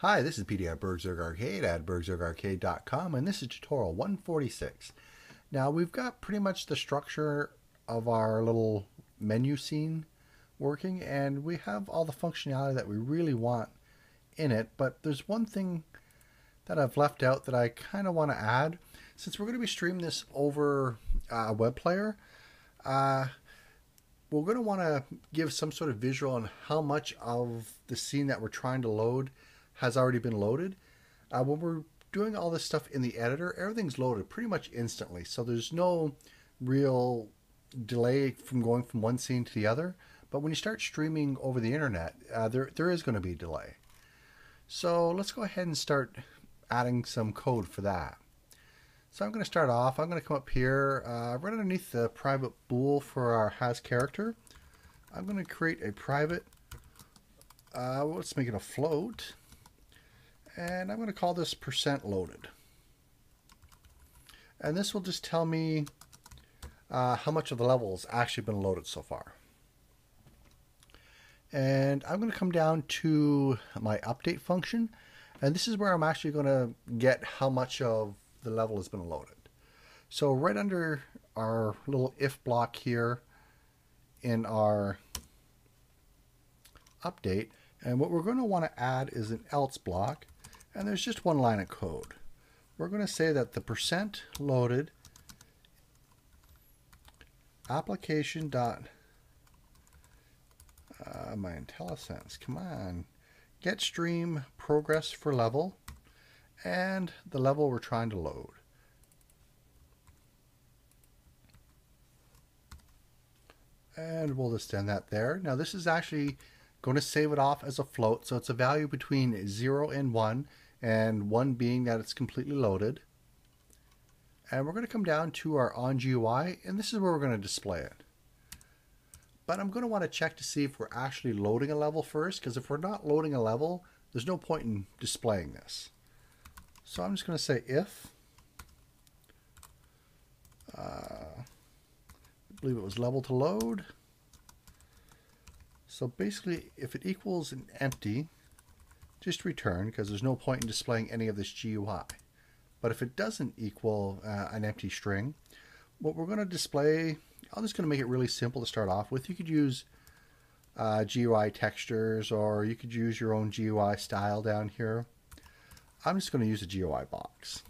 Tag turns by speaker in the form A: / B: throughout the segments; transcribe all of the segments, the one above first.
A: Hi, this is PD at BurgZerg Arcade at burgzergarcade.com, and this is tutorial 146. Now, we've got pretty much the structure of our little menu scene working, and we have all the functionality that we really want in it, but there's one thing that I've left out that I kind of want to add. Since we're going to be streaming this over a web player, uh, we're going to want to give some sort of visual on how much of the scene that we're trying to load has already been loaded. Uh, when we're doing all this stuff in the editor, everything's loaded pretty much instantly. So there's no real delay from going from one scene to the other. But when you start streaming over the internet, uh, there, there is going to be delay. So let's go ahead and start adding some code for that. So I'm going to start off, I'm going to come up here, uh, right underneath the private bool for our has character. I'm going to create a private, uh, let's make it a float and I'm going to call this percent loaded. And this will just tell me uh, how much of the level has actually been loaded so far. And I'm going to come down to my update function. And this is where I'm actually going to get how much of the level has been loaded. So right under our little if block here in our update, and what we're going to want to add is an else block and there's just one line of code. We're going to say that the percent loaded application dot uh, my IntelliSense, come on, get stream progress for level and the level we're trying to load. And we'll just end that there. Now this is actually going to save it off as a float. So it's a value between 0 and 1, and 1 being that it's completely loaded. And we're going to come down to our on GUI, and this is where we're going to display it. But I'm going to want to check to see if we're actually loading a level first, because if we're not loading a level, there's no point in displaying this. So I'm just going to say if, uh, I believe it was level to load, so basically, if it equals an empty, just return because there's no point in displaying any of this GUI. But if it doesn't equal uh, an empty string, what we're going to display, I'm just going to make it really simple to start off with. You could use uh, GUI textures or you could use your own GUI style down here. I'm just going to use a GUI box.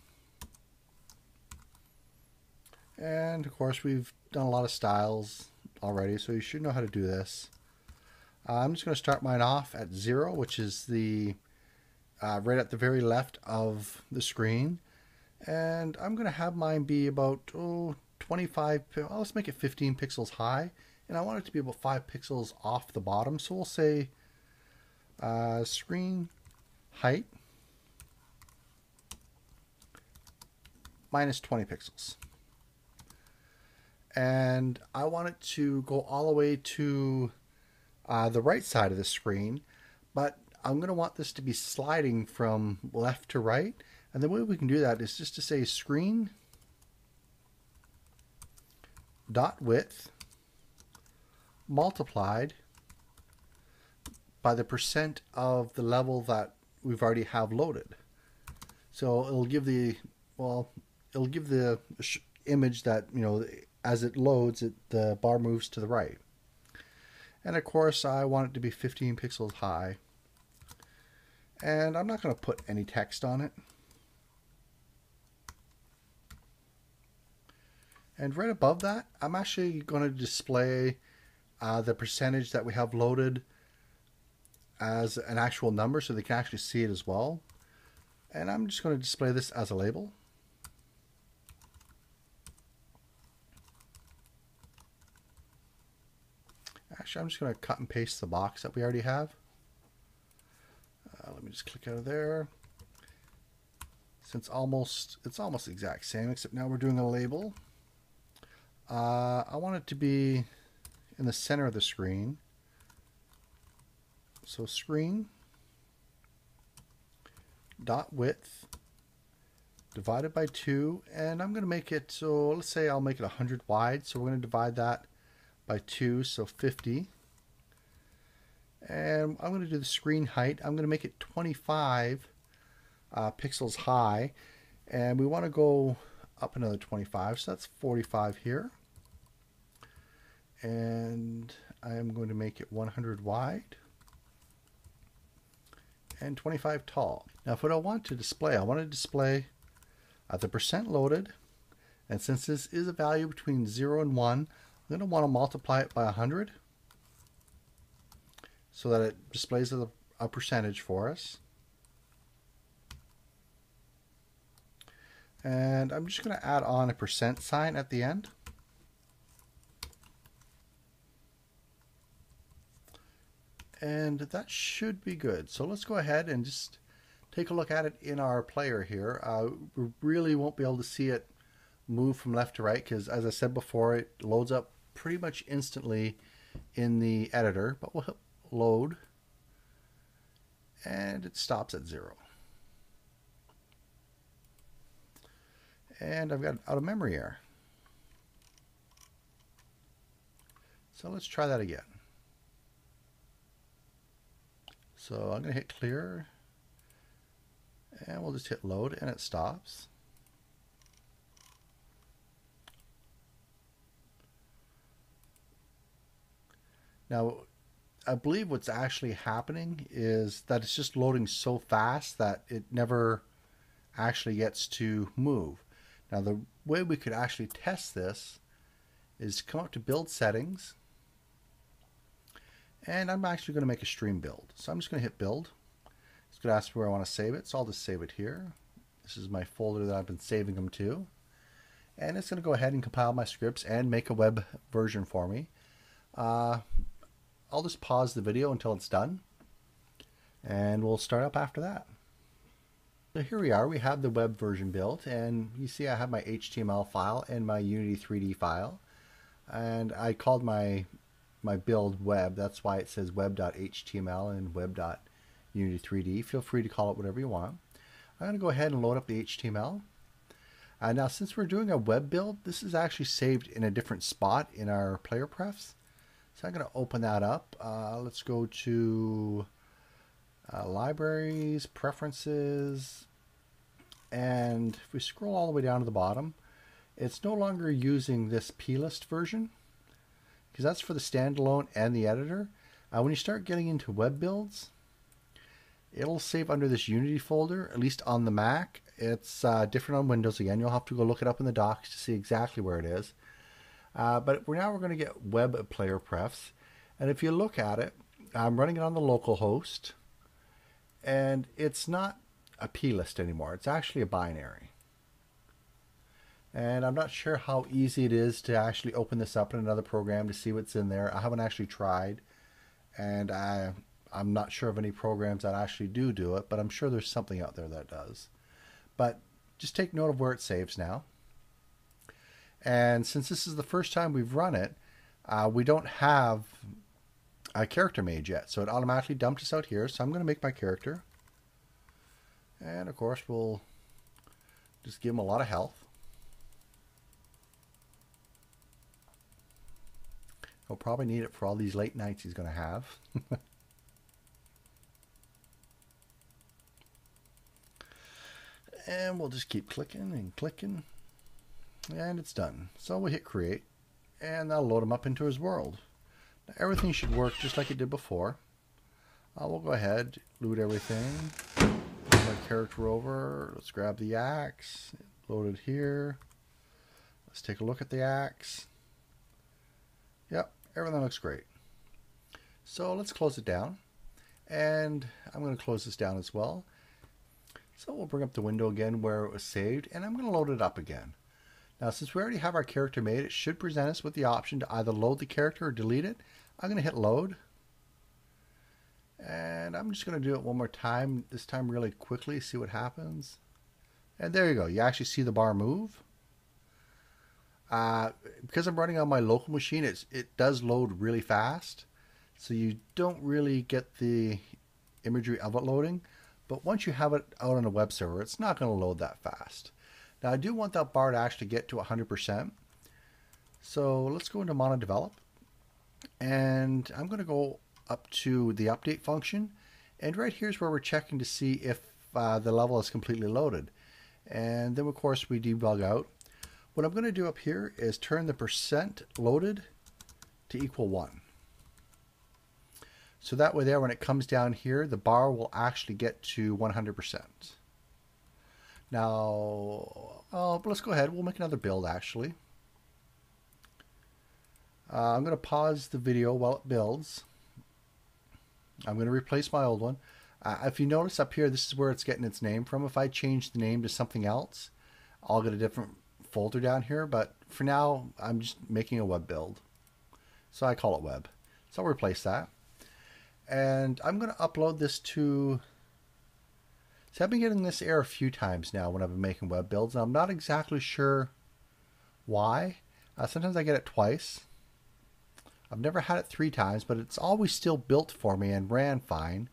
A: And of course, we've done a lot of styles already, so you should know how to do this. Uh, I'm just going to start mine off at zero, which is the uh, right at the very left of the screen. And I'm going to have mine be about oh, 25, well, let's make it 15 pixels high. And I want it to be about 5 pixels off the bottom. So we'll say uh, screen height minus 20 pixels. And I want it to go all the way to uh, the right side of the screen, but I'm going to want this to be sliding from left to right. And the way we can do that is just to say screen dot width multiplied by the percent of the level that we've already have loaded. So it'll give the, well, it'll give the image that, you know, as it loads, it, the bar moves to the right. And of course, I want it to be 15 pixels high. And I'm not going to put any text on it. And right above that, I'm actually going to display uh, the percentage that we have loaded as an actual number so they can actually see it as well. And I'm just going to display this as a label. Actually, I'm just going to cut and paste the box that we already have. Uh, let me just click out of there. Since almost it's almost the exact same, except now we're doing a label. Uh, I want it to be in the center of the screen. So screen dot width divided by 2 and I'm going to make it so let's say I'll make it 100 wide so we're going to divide that by 2, so 50. And I'm going to do the screen height. I'm going to make it 25 uh, pixels high. And we want to go up another 25. So that's 45 here. And I am going to make it 100 wide and 25 tall. Now if what I want to display, I want to display uh, the percent loaded and since this is a value between 0 and 1 I'm going to want to multiply it by 100 so that it displays a, a percentage for us. And I'm just going to add on a percent sign at the end. and that should be good. So let's go ahead and just take a look at it in our player here. Uh, we really won't be able to see it move from left to right because as I said before it loads up pretty much instantly in the editor but we'll hit load and it stops at zero. And I've got out of memory error. So let's try that again. So I'm going to hit clear and we'll just hit load and it stops. Now, I believe what's actually happening is that it's just loading so fast that it never actually gets to move. Now, the way we could actually test this is come up to build settings and I'm actually going to make a stream build. So I'm just going to hit build. It's going to ask me where I want to save it. So I'll just save it here. This is my folder that I've been saving them to. And it's going to go ahead and compile my scripts and make a web version for me. Uh, I'll just pause the video until it's done. And we'll start up after that. So here we are, we have the web version built and you see I have my HTML file and my Unity 3D file and I called my my build web. That's why it says web.html and web.unity3d. Feel free to call it whatever you want. I'm going to go ahead and load up the HTML. Uh, now, since we're doing a web build, this is actually saved in a different spot in our player prefs. So I'm going to open that up. Uh, let's go to uh, libraries, preferences, and if we scroll all the way down to the bottom, it's no longer using this plist version because that's for the standalone and the editor. Uh, when you start getting into web builds, it'll save under this Unity folder, at least on the Mac. It's uh, different on Windows. Again, you'll have to go look it up in the docs to see exactly where it is. Uh, but we're now we're going to get web player prefs. And if you look at it, I'm running it on the local host. And it's not a plist anymore. It's actually a binary and I'm not sure how easy it is to actually open this up in another program to see what's in there. I haven't actually tried, and I I'm not sure of any programs that actually do do it, but I'm sure there's something out there that does. But just take note of where it saves now. And since this is the first time we've run it, uh, we don't have a character made yet, so it automatically dumped us out here. So I'm going to make my character, and of course we'll just give him a lot of health. He'll probably need it for all these late nights he's going to have. and we'll just keep clicking and clicking. And it's done. So we hit create. And that'll load him up into his world. Now, everything should work just like it did before. Uh, we'll go ahead, loot everything. Move my character over. Let's grab the axe. Load it here. Let's take a look at the axe. Yep, everything looks great. So let's close it down. And I'm going to close this down as well. So we'll bring up the window again where it was saved, and I'm going to load it up again. Now, since we already have our character made, it should present us with the option to either load the character or delete it. I'm going to hit load. And I'm just going to do it one more time, this time really quickly, see what happens. And there you go. You actually see the bar move. Uh, because I'm running on my local machine, it's, it does load really fast. So you don't really get the imagery of it loading. But once you have it out on a web server, it's not going to load that fast. Now I do want that bar to actually get to 100%. So let's go into MonoDevelop. And I'm going to go up to the update function. And right here's where we're checking to see if uh, the level is completely loaded. And then of course we debug out. What I'm going to do up here is turn the percent loaded to equal 1. So that way there, when it comes down here, the bar will actually get to 100%. Now, uh, let's go ahead. We'll make another build, actually. Uh, I'm going to pause the video while it builds. I'm going to replace my old one. Uh, if you notice up here, this is where it's getting its name from. If I change the name to something else, I'll get a different folder down here. But for now, I'm just making a web build. So I call it web. So I'll replace that. And I'm going to upload this to... So I've been getting this error a few times now when I've been making web builds. And I'm not exactly sure why. Uh, sometimes I get it twice. I've never had it three times, but it's always still built for me and ran fine.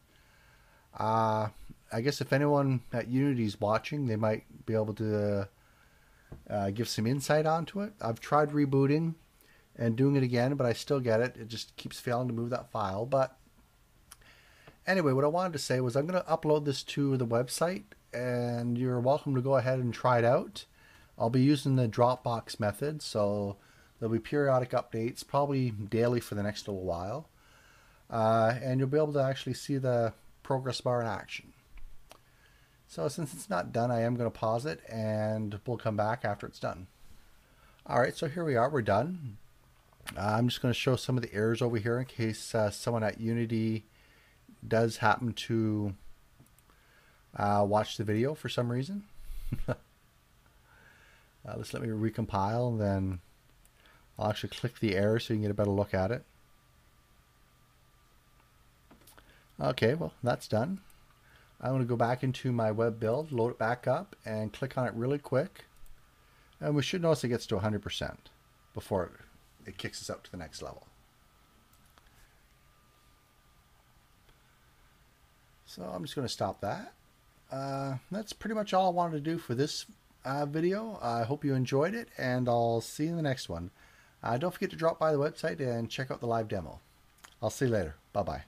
A: Uh, I guess if anyone at Unity is watching, they might be able to uh, give some insight onto it. I've tried rebooting and doing it again, but I still get it. It just keeps failing to move that file. But anyway, what I wanted to say was I'm going to upload this to the website, and you're welcome to go ahead and try it out. I'll be using the Dropbox method, so There'll be periodic updates, probably daily for the next little while. Uh, and you'll be able to actually see the progress bar in action. So since it's not done, I am going to pause it and we'll come back after it's done. All right, so here we are. We're done. Uh, I'm just going to show some of the errors over here in case uh, someone at Unity does happen to uh, watch the video for some reason. Uh, let's let me recompile and then I'll actually click the error so you can get a better look at it. Okay, well, that's done. I'm going to go back into my web build, load it back up, and click on it really quick. And we should notice it gets to 100% before it kicks us up to the next level. So I'm just going to stop that. Uh, that's pretty much all I wanted to do for this uh, video. I hope you enjoyed it, and I'll see you in the next one. Uh, don't forget to drop by the website and check out the live demo. I'll see you later. Bye bye.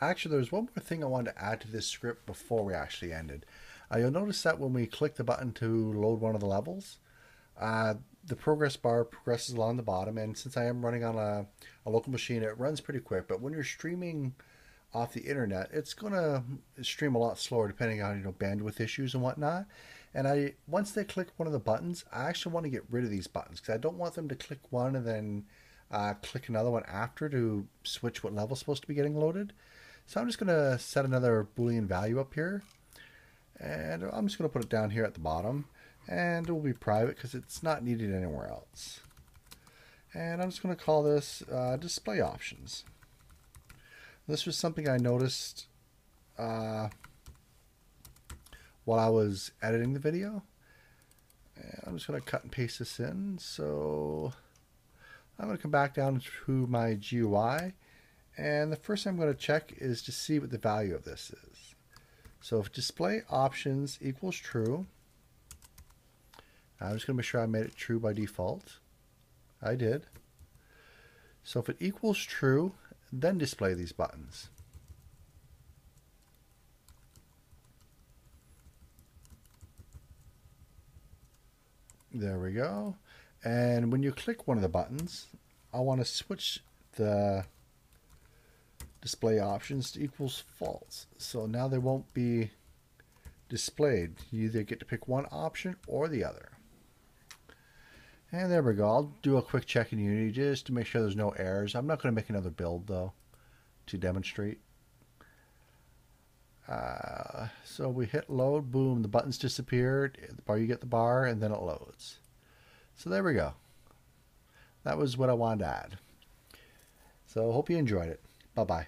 A: Actually, there's one more thing I wanted to add to this script before we actually ended. Uh, you'll notice that when we click the button to load one of the levels, uh, the progress bar progresses along the bottom. And since I am running on a, a local machine, it runs pretty quick. But when you're streaming off the internet, it's going to stream a lot slower depending on you know bandwidth issues and whatnot. And I once they click one of the buttons, I actually want to get rid of these buttons because I don't want them to click one and then uh, click another one after to switch what level is supposed to be getting loaded. So I'm just going to set another boolean value up here. And I'm just going to put it down here at the bottom. And it will be private because it's not needed anywhere else. And I'm just going to call this uh, display options. This was something I noticed uh, while I was editing the video. And I'm just going to cut and paste this in. So I'm going to come back down to my GUI. And the first thing I'm going to check is to see what the value of this is. So if display options equals true, I'm just going to make sure I made it true by default. I did. So if it equals true, then display these buttons. There we go. And when you click one of the buttons, I want to switch the display options to equals false. So now they won't be displayed. You either get to pick one option or the other. And there we go. I'll do a quick check in Unity just to make sure there's no errors. I'm not going to make another build though to demonstrate. Uh, so we hit load, boom, the buttons disappeared, the bar, you get the bar, and then it loads. So there we go. That was what I wanted to add. So hope you enjoyed it. Bye-bye.